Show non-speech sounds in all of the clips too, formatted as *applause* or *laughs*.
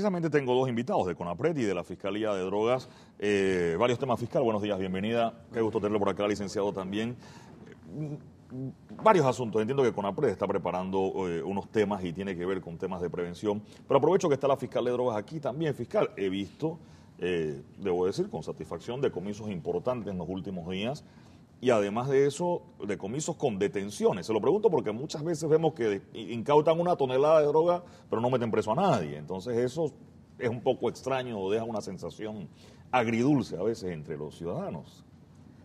Precisamente tengo dos invitados de CONAPRED y de la Fiscalía de Drogas. Eh, varios temas fiscales. Buenos días, bienvenida. Qué gusto tenerlo por acá, licenciado también. Varios asuntos. Entiendo que CONAPRED está preparando eh, unos temas y tiene que ver con temas de prevención. Pero aprovecho que está la fiscal de drogas aquí también. Fiscal, he visto, eh, debo decir, con satisfacción, decomisos importantes en los últimos días y además de eso, decomisos con detenciones. Se lo pregunto porque muchas veces vemos que incautan una tonelada de droga, pero no meten preso a nadie. Entonces eso es un poco extraño o deja una sensación agridulce a veces entre los ciudadanos.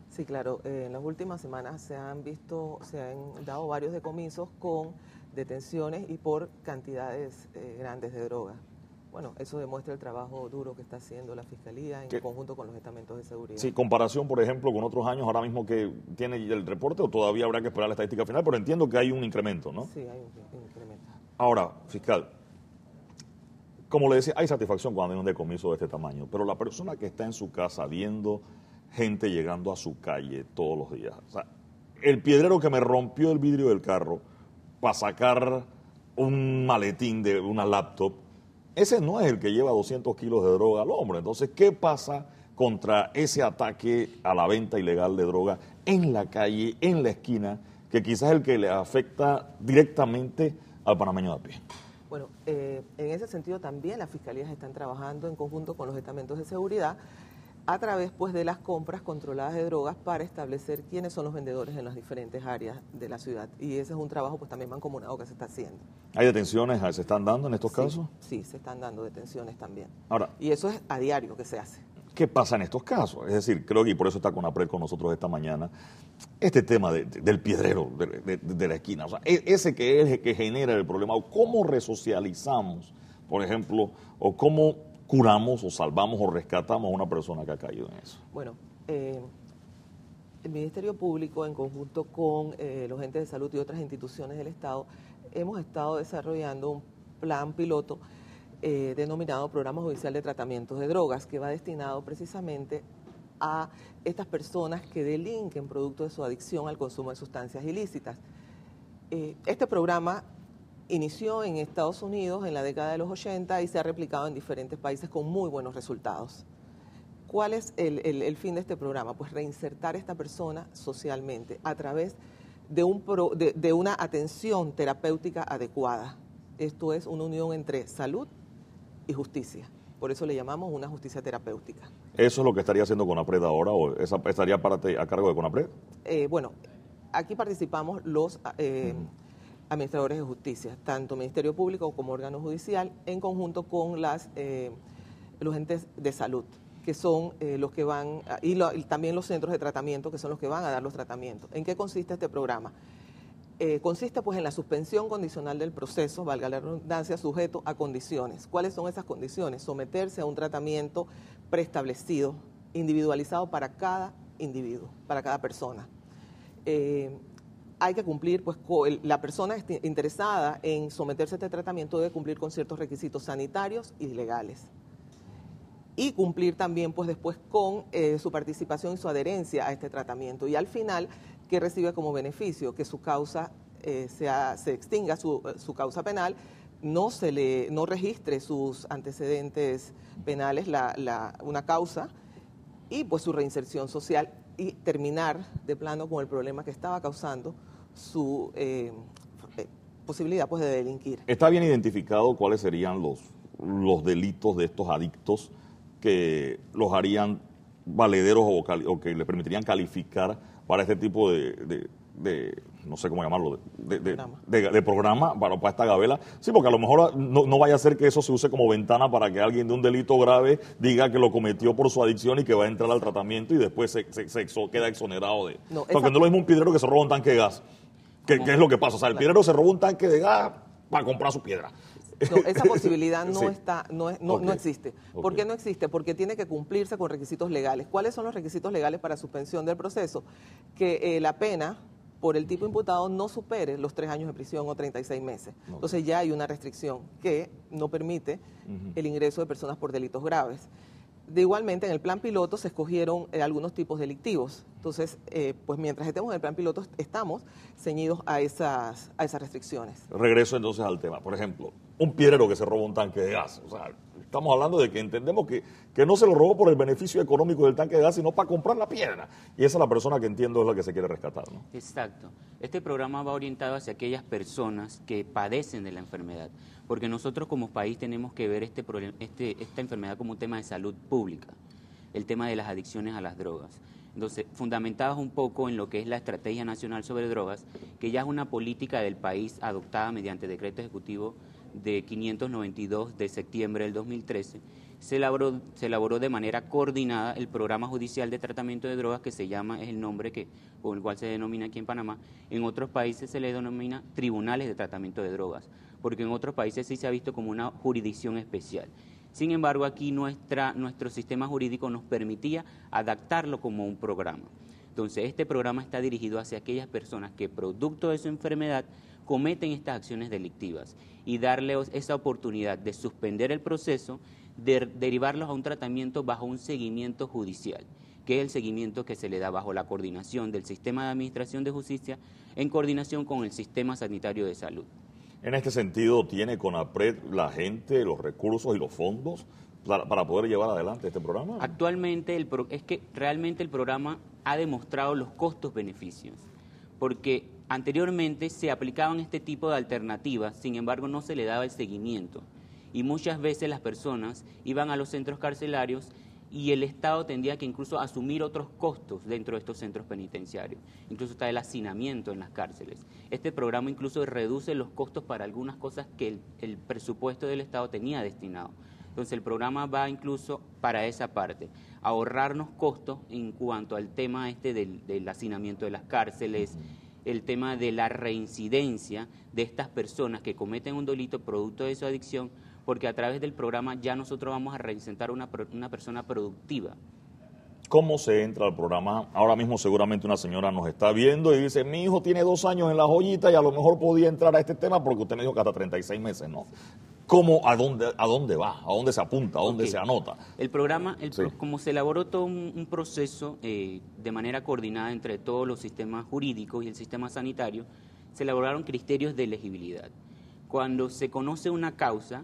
Sí, claro. Eh, en las últimas semanas se han visto, se han dado varios decomisos con detenciones y por cantidades eh, grandes de droga. Bueno, eso demuestra el trabajo duro que está haciendo la Fiscalía en conjunto con los estamentos de seguridad. Sí, comparación, por ejemplo, con otros años, ahora mismo que tiene el reporte, o todavía habrá que esperar la estadística final, pero entiendo que hay un incremento, ¿no? Sí, hay un, incremento. Ahora, fiscal, como le decía, hay satisfacción cuando hay un decomiso de este tamaño, pero la persona que está en su casa viendo gente llegando a su calle todos los días, o sea, el piedrero que me rompió el vidrio del carro para sacar un maletín de una laptop, ese no es el que lleva 200 kilos de droga al hombre. Entonces, ¿qué pasa contra ese ataque a la venta ilegal de droga en la calle, en la esquina, que quizás es el que le afecta directamente al panameño de a pie? Bueno, eh, en ese sentido también las fiscalías están trabajando en conjunto con los estamentos de seguridad a través pues, de las compras controladas de drogas para establecer quiénes son los vendedores en las diferentes áreas de la ciudad. Y ese es un trabajo pues también mancomunado que se está haciendo. ¿Hay detenciones? ¿Se están dando en estos casos? Sí, se están dando detenciones también. Ahora, y eso es a diario que se hace. ¿Qué pasa en estos casos? Es decir, creo que y por eso está con APRED con nosotros esta mañana, este tema del piedrero de, la esquina, o sea, e, ese que es el que genera el problema, o cómo resocializamos, por ejemplo, o cómo curamos o salvamos o rescatamos a una persona que ha caído en eso? Bueno, eh, el Ministerio Público, en conjunto con eh, los entes de salud y otras instituciones del Estado, hemos estado desarrollando un plan piloto eh, denominado Programa Judicial de Tratamientos de Drogas, que va destinado precisamente a estas personas que delinquen producto de su adicción al consumo de sustancias ilícitas. este programa inició en Estados Unidos en la década de los 80 y se ha replicado en diferentes países con muy buenos resultados. ¿Cuál es el, fin de este programa? Pues reinsertar a esta persona socialmente a través de, un de, una atención terapéutica adecuada. Esto es una unión entre salud y justicia. Por eso le llamamos una justicia terapéutica. ¿Eso es lo que estaría haciendo CONAPRED ahora o esa, estaría parte a cargo de CONAPRED? Eh, bueno, aquí participamos los... Eh, administradores de justicia, tanto Ministerio Público como órgano judicial, en conjunto con las, eh, los entes de salud, que son eh, los que van, y, también los centros de tratamiento, que son los que van a dar los tratamientos. ¿En qué consiste este programa? Eh, consiste pues en la suspensión condicional del proceso, valga la redundancia, sujeto a condiciones. ¿Cuáles son esas condiciones? Someterse a un tratamiento preestablecido, individualizado para cada individuo, para cada persona hay que cumplir, pues la persona interesada en someterse a este tratamiento debe cumplir con ciertos requisitos sanitarios y legales. Y cumplir también, pues después, con eh, su participación y su adherencia a este tratamiento. Y al final, que recibe como beneficio que su causa eh, sea, se extinga, su, su, causa penal, no se le no registre sus antecedentes penales, la, la, una causa, y pues su reinserción social y terminar de plano con el problema que estaba causando su eh, eh, posibilidad pues, de delinquir. ¿Está bien identificado cuáles serían los, los delitos de estos adictos que los harían valederos o, que les permitirían calificar para este tipo de, no sé cómo llamarlo, de, de, programa para, para, esta gavela. Sí, porque a lo mejor no, vaya a ser que eso se use como ventana para que alguien de un delito grave diga que lo cometió por su adicción y que va a entrar al tratamiento y después se, queda exonerado de... No, porque no lo mismo un piedrero que se roba un tanque de gas. ¿Qué, es lo que pasa? O sea, el piedrero se robó un tanque de gas para comprar su piedra. esa *laughs* posibilidad no está, no, no, existe. ¿Por qué no existe? Porque tiene que cumplirse con requisitos legales. ¿Cuáles son los requisitos legales para suspensión del proceso? Que eh, la pena por el tipo imputado no supere los tres años de prisión o 36 meses. Entonces ya hay una restricción que no permite el ingreso de personas por delitos graves. De igualmente, en el plan piloto se escogieron eh, algunos tipos delictivos. Entonces, eh, pues mientras estemos en el plan piloto, estamos ceñidos a esas, a esas restricciones. Regreso entonces al tema. Por ejemplo, un piedrero que se roba un tanque de gas. Estamos hablando de que entendemos que, que no se lo robó por el beneficio económico del tanque de gas, sino para comprar la piedra. Y esa es la persona que entiendo es la que se quiere rescatar. ¿no? Exacto. Este programa va orientado hacia aquellas personas que padecen de la enfermedad, porque nosotros como país tenemos que ver este, este, esta enfermedad como un tema de salud pública, el tema de las adicciones a las drogas. Entonces, fundamentados un poco en lo que es la Estrategia Nacional sobre Drogas, que ya es una política del país adoptada mediante decreto ejecutivo de 592 de septiembre del 2013, se elaboró, se elaboró de manera coordinada el programa judicial de tratamiento de drogas que se llama, es el nombre que, con el cual se denomina aquí en Panamá. En otros países se le denomina tribunales de tratamiento de drogas, porque en otros países sí se ha visto como una jurisdicción especial. Sin embargo, aquí nuestra, nuestro sistema jurídico nos permitía adaptarlo como un programa. Entonces, este programa está dirigido hacia aquellas personas que, producto de su enfermedad, cometen estas acciones delictivas y darles esa oportunidad de suspender el proceso, de derivarlos a un tratamiento bajo un seguimiento judicial, que es el seguimiento que se le da bajo la coordinación del sistema de administración de justicia en coordinación con el sistema sanitario de salud. En este sentido, ¿tiene CONAPRED la gente, los recursos y los fondos para, poder llevar adelante este programa? Actualmente el es que realmente el programa ha demostrado los costos-beneficios, porque anteriormente se aplicaban este tipo de alternativas, sin embargo no se le daba el seguimiento y muchas veces las personas iban a los centros carcelarios y el Estado tendría que incluso asumir otros costos dentro de estos centros penitenciarios. Incluso está el hacinamiento en las cárceles. Este programa incluso reduce los costos para algunas cosas que el, presupuesto del Estado tenía destinado. Entonces el programa va incluso para esa parte, ahorrarnos costos en cuanto al tema este del, del hacinamiento de las cárceles, el tema de la reincidencia de estas personas que cometen un delito producto de su adicción porque a través del programa ya nosotros vamos a reinsentar una, una persona productiva. ¿Cómo se entra al programa? Ahora mismo seguramente una señora nos está viendo y dice, mi hijo tiene dos años en la joyita y a lo mejor podía entrar a este tema porque usted me dijo que hasta 36 meses, ¿no? ¿Cómo, a dónde, a dónde va? ¿A dónde se apunta? ¿A dónde se anota? El programa, el como se elaboró todo un, proceso eh, de manera coordinada entre todos los sistemas jurídicos y el sistema sanitario, se elaboraron criterios de elegibilidad. Cuando se conoce una causa,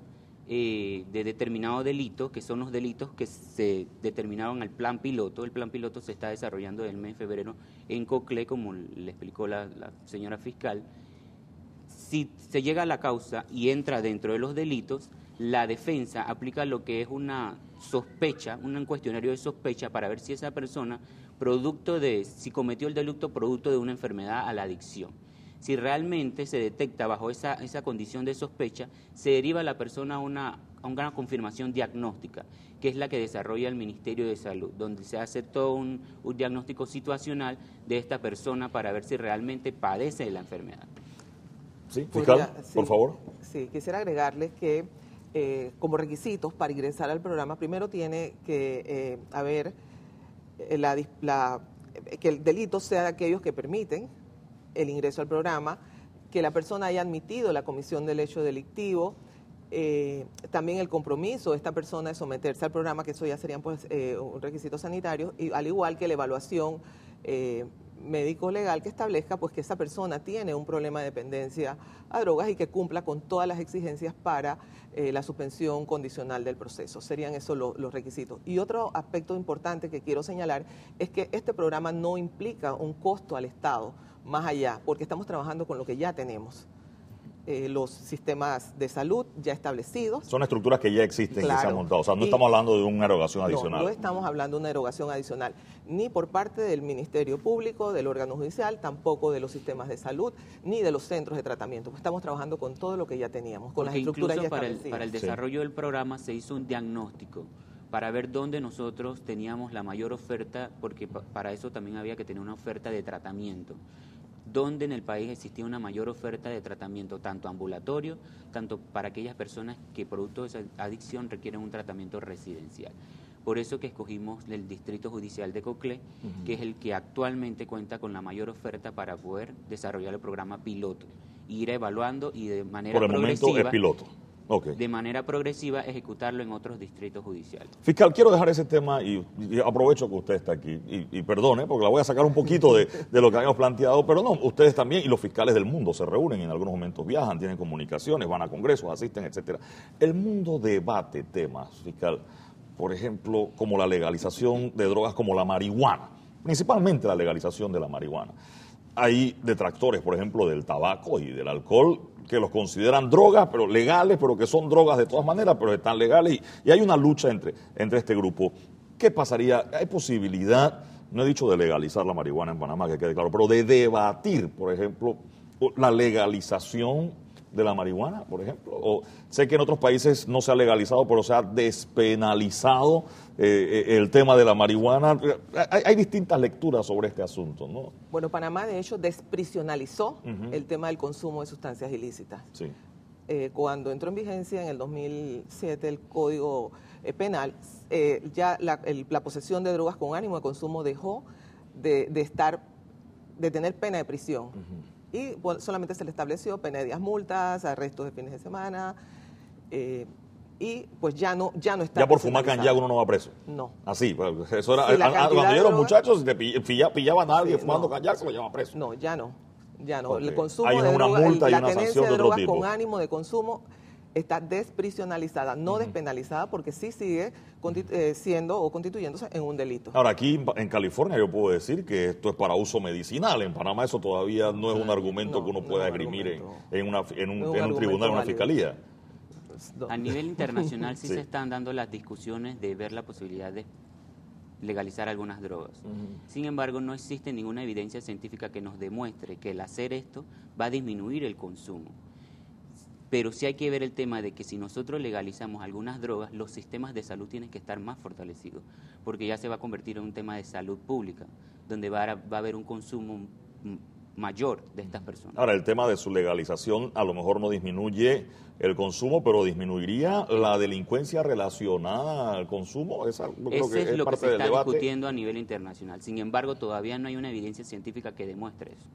eh, de determinados delitos, que son los delitos que se determinaron al plan piloto. El plan piloto se está desarrollando en el mes de febrero en COCLE, como le explicó la, señora fiscal. Si se llega a la causa y entra dentro de los delitos, la defensa aplica lo que es una sospecha, un cuestionario de sospecha para ver si esa persona, producto de, si cometió el delito producto de una enfermedad a la adicción si realmente se detecta bajo esa, esa condición de sospecha, se deriva la persona a una, a una confirmación diagnóstica, que es la que desarrolla el Ministerio de Salud, donde se hace todo un, diagnóstico situacional de esta persona para ver si realmente padece de la enfermedad. Sí, fiscal, por favor. Sí, quisiera agregarles que eh, como requisitos para ingresar al programa, primero tiene que eh, haber eh, la, que el delito sea de aquellos que permiten el ingreso al programa, que la persona haya admitido la comisión del hecho delictivo, eh, también el compromiso de esta persona de someterse al programa, que eso ya serían pues eh, un requisito sanitario, y al igual que la evaluación eh, médico-legal que establezca pues que esa persona tiene un problema de dependencia a drogas y que cumpla con todas las exigencias para eh, la suspensión condicional del proceso. Serían esos los requisitos. Y otro aspecto importante que quiero señalar es que este programa no implica un costo al Estado más allá, porque estamos trabajando con lo que ya tenemos. Eh, los sistemas de salud ya establecidos. Son estructuras que ya existen, que se han montado. O sea, no estamos hablando de una erogación adicional. No, no estamos hablando de una erogación adicional, ni por parte del Ministerio Público, del órgano judicial, tampoco de los sistemas de salud, ni de los centros de tratamiento. Pues estamos trabajando con todo lo que ya teníamos, con las estructuras ya para establecidas. El, para el desarrollo del programa se hizo un diagnóstico para ver dónde nosotros teníamos la mayor oferta, porque para eso también había que tener una oferta de tratamiento donde en el país existía una mayor oferta de tratamiento, tanto ambulatorio, tanto para aquellas personas que producto de esa adicción requieren un tratamiento residencial. Por eso que escogimos el Distrito Judicial de Coclé, que es el que actualmente cuenta con la mayor oferta para poder desarrollar el programa piloto, ir evaluando y de manera Por el momento es piloto. De manera progresiva ejecutarlo en otros distritos judiciales. Fiscal, quiero dejar ese tema y, y aprovecho que usted está aquí. Y, y perdone, porque la voy a sacar un poquito de, de lo que habíamos planteado, pero no, ustedes también y los fiscales del mundo se reúnen, en algunos momentos viajan, tienen comunicaciones, van a congresos, asisten, etcétera. El mundo debate temas, fiscal, por ejemplo, como la legalización de drogas como la marihuana, principalmente la legalización de la marihuana. Hay detractores, por ejemplo, del tabaco y del alcohol que los consideran drogas, pero legales, pero que son drogas de todas maneras, pero están legales. Y, hay una lucha entre, entre este grupo. ¿Qué pasaría? ¿Hay posibilidad, no he dicho de legalizar la marihuana en Panamá, que quede claro, pero de debatir, por ejemplo, la legalización de la marihuana, por ejemplo? O sé que en otros países no se ha legalizado, pero se ha despenalizado eh, eh, el tema de la marihuana. Hay, hay distintas lecturas sobre este asunto, ¿no? Bueno, Panamá de hecho desprisionalizó el tema del consumo de sustancias ilícitas. Sí. Eh, cuando entró en vigencia en el 2007 el Código Penal, eh, ya la, el- la posesión de drogas con ánimo de consumo dejó de, de estar, de tener pena de prisión. Y solamente se le estableció pena de días multas, arrestos de fines de semana, eh, y pues ya no, ya no está. Ya por fumar canyago uno no va preso. No. Así, pues, eso era, Sí, la a- a- cantidad cuando yo era drogas- muchachos, te pill- pilla- pillaban a Sí, fumando no. canyago, se lo llevaban preso. No, ya no. Ya no. El consumo Hay de una drogas, multa y la una tenencia sanción de drogas con ánimo de consumo está desprisionalizada, no despenalizada, porque sí sigue eh, siendo o constituyéndose en un delito. Ahora, aquí en, California yo puedo decir que esto es para uso medicinal. En Panamá eso todavía no es un argumento No, que uno no pueda un esgrimir en, una- en un, No en un tribunal, en una válido. No. A nivel internacional sí, *laughs* Sí. se están dando las discusiones de ver la posibilidad de legalizar algunas drogas. Sin embargo, no existe ninguna evidencia científica que nos demuestre que el hacer esto va a disminuir el consumo. Pero sí hay que ver el tema de que si nosotros legalizamos algunas drogas, los sistemas de salud tienen que estar más fortalecidos, porque ya se va a convertir en un tema de salud pública, donde va a, va a haber un consumo mayor de estas personas. Ahora, el tema de su legalización a lo mejor no disminuye el consumo, pero disminuiría la delincuencia relacionada al consumo. Esa, creo que es es lo que se está debate. discutiendo a nivel internacional. Sin embargo, todavía no hay una evidencia científica que demuestre eso.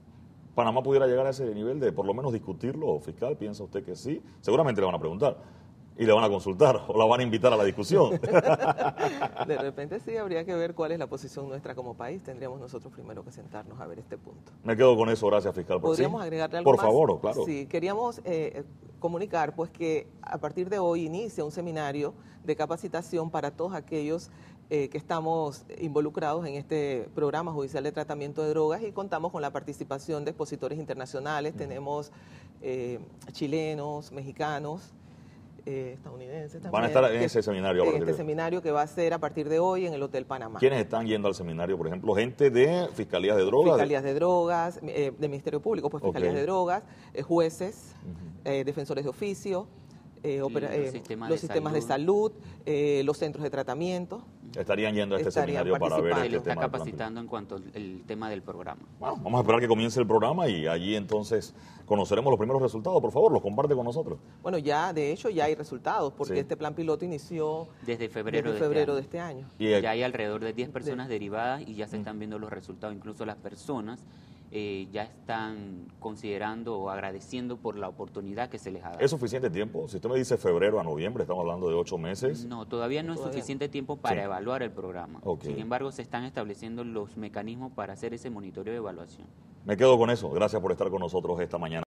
Panamá pudiera llegar a ese nivel de por lo menos discutirlo, fiscal, ¿piensa usted que sí? Seguramente le van a preguntar y le van a consultar o la van a invitar a la discusión. *laughs* De repente sí habría que ver cuál es la posición nuestra como país. Tendríamos nosotros primero que sentarnos a ver este punto. Me quedo con eso, gracias, fiscal. por- ¿Podríamos sí. agregarle algo Por más? favor, claro. Sí, queríamos eh, comunicar pues que a partir de hoy inicia un seminario de capacitación para todos aquellos eh, que estamos involucrados en este programa judicial de tratamiento de drogas y contamos con la participación de expositores internacionales. Tenemos eh, chilenos, mexicanos, eh, estadounidenses también. Van a estar en que- ese seminario En este de- seminario que va a ser a partir de hoy en el Hotel Panamá. ¿Quiénes están yendo al seminario, por ejemplo? Gente de fiscalías de drogas. Fiscalías de drogas, eh, de Ministerio Público, pues fiscalías de drogas, eh, jueces, eh, defensores de oficio, eh, opera- los eh, sistemas los de sistemas de salud, eh, los centros de tratamiento. Estarían yendo a este Estarían seminario para ver este Se lo está tema. capacitando en cuanto al tema del programa. Bueno, vamos a esperar que comience el programa y allí entonces conoceremos los primeros resultados. Por favor, los comparte con nosotros. Bueno, ya de hecho ya hay resultados, porque Sí. este plan piloto inició Desde febrero, desde de, febrero este año. de este año. Y, Ya hay alrededor de 10 personas derivadas y ya se están viendo los resultados. Incluso las personas eh, ya están considerando o agradeciendo por la oportunidad que se les ha dado. ¿Es suficiente tiempo? Si usted me dice febrero a noviembre, estamos hablando de ocho meses. No, todavía no es Todavía suficiente tiempo para Sí. evaluar el programa. Sin embargo, se están estableciendo los mecanismos para hacer ese monitoreo de evaluación. Me quedo con eso. Gracias por estar con nosotros esta mañana.